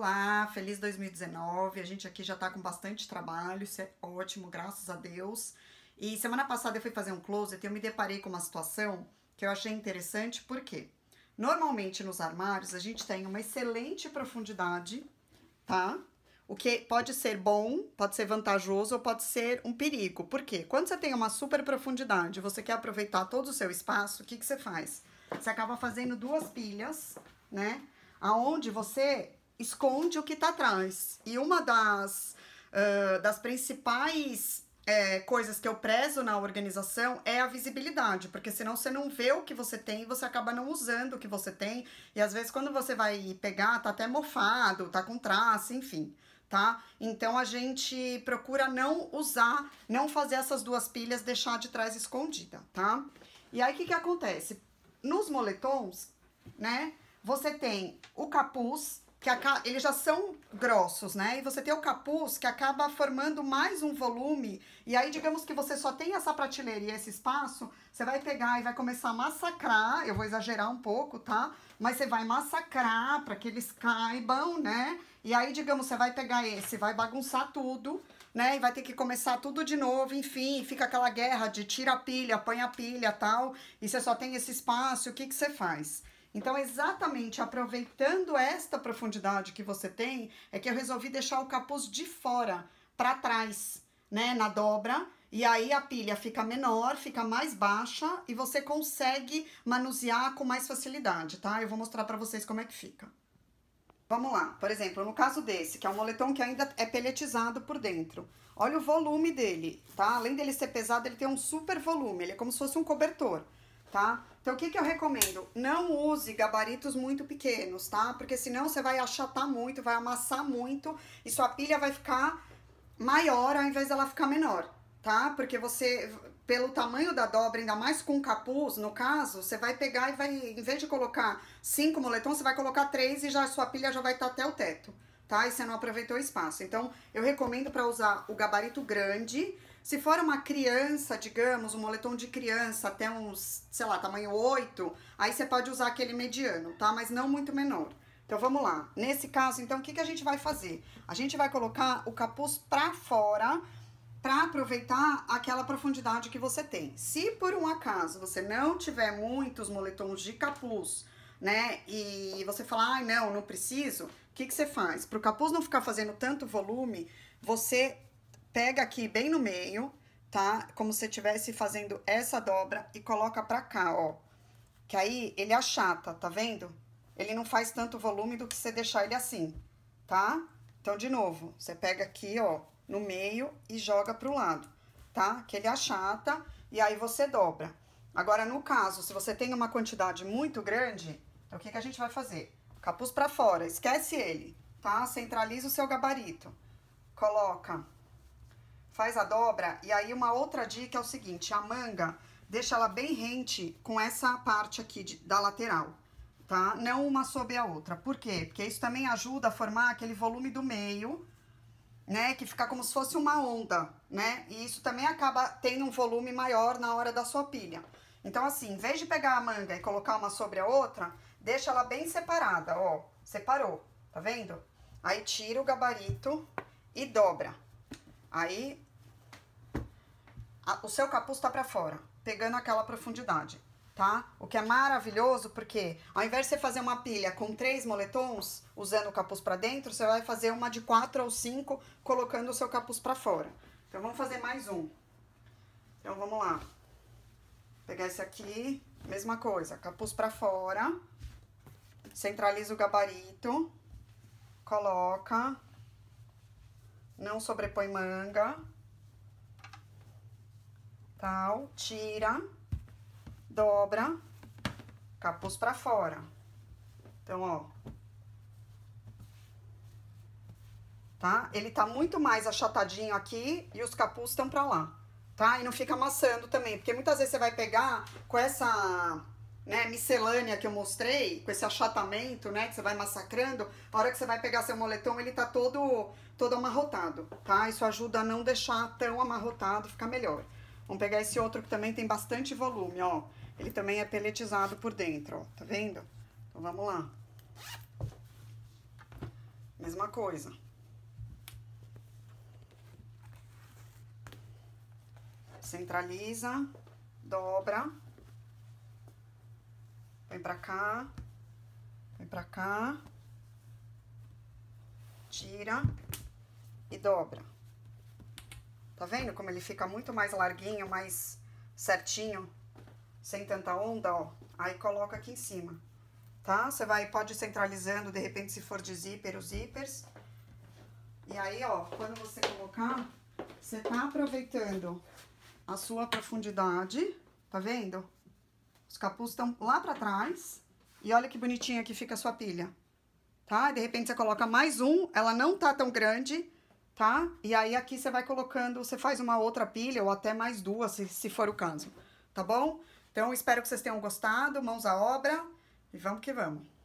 Olá, feliz 2019. A gente aqui já tá com bastante trabalho, isso é ótimo, graças a Deus. E semana passada eu fui fazer um closet e eu me deparei com uma situação que eu achei interessante, porque normalmente nos armários a gente tem uma excelente profundidade, tá? O que pode ser bom, pode ser vantajoso ou pode ser um perigo. Por quê? Quando você tem uma super profundidade, você quer aproveitar todo o seu espaço, o que, que você faz? Você acaba fazendo duas pilhas, né? Aonde você esconde o que está atrás. E uma das, uh, das principais é, coisas que eu prezo na organização é a visibilidade, porque senão você não vê o que você tem e você acaba não usando o que você tem. E às vezes quando você vai pegar, tá até mofado, tá com traço, enfim. Tá? Então a gente procura não usar, não fazer essas duas pilhas, deixar de trás escondida, tá? E aí o que que acontece? Nos moletons, né, você tem o capuz, que a, eles já são grossos, né? E você tem o capuz que acaba formando mais um volume. E aí, digamos que você só tem essa prateleira e esse espaço, você vai pegar e vai começar a massacrar. Eu vou exagerar um pouco, tá? Mas você vai massacrar para que eles caibam, né? E aí, digamos, você vai pegar esse, vai bagunçar tudo, né? E vai ter que começar tudo de novo, enfim, fica aquela guerra de tira a pilha, põe a pilha tal. E você só tem esse espaço, o que, que você faz? Então, exatamente aproveitando esta profundidade que você tem, é que eu resolvi deixar o capuz de fora, para trás, né, na dobra, e aí a pilha fica menor, fica mais baixa e você consegue manusear com mais facilidade, tá? Eu vou mostrar para vocês como é que fica. Vamos lá, por exemplo, no caso desse, que é um moletom que ainda é peletizado por dentro. Olha o volume dele, tá? Além dele ser pesado, ele tem um super volume, ele é como se fosse um cobertor tá? Então, o que, que eu recomendo? Não use gabaritos muito pequenos, tá? Porque senão você vai achatar muito, vai amassar muito e sua pilha vai ficar maior ao invés dela ficar menor, tá? Porque você, pelo tamanho da dobra, ainda mais com capuz, no caso, você vai pegar e vai, em vez de colocar cinco moletons, você vai colocar três e já sua pilha já vai estar até o teto, tá? E você não aproveitou o espaço. Então, eu recomendo para usar o gabarito grande, se for uma criança, digamos, um moletom de criança até uns, sei lá, tamanho 8, aí você pode usar aquele mediano, tá? Mas não muito menor. Então vamos lá. Nesse caso, então, o que, que a gente vai fazer? A gente vai colocar o capuz pra fora para aproveitar aquela profundidade que você tem. Se por um acaso você não tiver muitos moletons de capuz, né, e você falar, ai, ah, não, não preciso, o que, que você faz? Para o capuz não ficar fazendo tanto volume, você pega aqui bem no meio, tá? Como se estivesse fazendo essa dobra e coloca pra cá, ó. Que aí ele achata, tá vendo? Ele não faz tanto volume do que você deixar ele assim, tá? Então, de novo, você pega aqui, ó, no meio e joga pro lado, tá? Que ele achata e aí você dobra. Agora, no caso, se você tem uma quantidade muito grande, então o que, que a gente vai fazer? Capuz pra fora, esquece ele, tá? Centraliza o seu gabarito. Coloca faz a dobra. E aí, uma outra dica é o seguinte: a manga, deixa ela bem rente com essa parte aqui de, da lateral, tá? Não uma sobre a outra. Por quê? Porque isso também ajuda a formar aquele volume do meio, né? Que fica como se fosse uma onda, né? E isso também acaba tendo um volume maior na hora da sua pilha. Então, assim, em vez de pegar a manga e colocar uma sobre a outra, deixa ela bem separada, ó. Separou, tá vendo? Aí tira o gabarito e dobra. Aí, a, o seu capuz tá pra fora, pegando aquela profundidade, tá? O que é maravilhoso, porque ao invés de você fazer uma pilha com três moletons, usando o capuz pra dentro, você vai fazer uma de quatro ou cinco, colocando o seu capuz pra fora. Então, vamos fazer mais um. Então, vamos lá. Pegar esse aqui, mesma coisa, capuz pra fora, centraliza o gabarito, coloca não sobrepõe manga, tal, tira, dobra, capuz pra fora. Então, ó. Tá? Ele tá muito mais achatadinho aqui e os capuz estão pra lá, tá? E não fica amassando também, porque muitas vezes você vai pegar com essa né, miscelânea que eu mostrei, com esse achatamento, né, que você vai massacrando, a hora que você vai pegar seu moletom, ele tá todo, todo amarrotado, tá? Isso ajuda a não deixar tão amarrotado, ficar melhor. Vamos pegar esse outro que também tem bastante volume, ó. Ele também é peletizado por dentro, ó, tá vendo? Então, vamos lá. Mesma coisa. Centraliza, dobra. Vem pra cá. Vem pra cá. Tira e dobra. Tá vendo como ele fica muito mais larguinho, mais certinho, sem tanta onda, ó. Aí coloca aqui em cima, tá? Você vai, pode ir centralizando, de repente, se for de zíper, os zíperes. E aí, ó, quando você colocar, você tá aproveitando a sua profundidade, tá vendo? Os capuz estão lá pra trás. E olha que bonitinha que fica a sua pilha, tá? De repente, você coloca mais um, ela não tá tão grande, tá? E aí, aqui você vai colocando, você faz uma outra pilha ou até mais duas, se, se for o caso, tá bom? Então, espero que vocês tenham gostado, mãos à obra e vamos que vamos.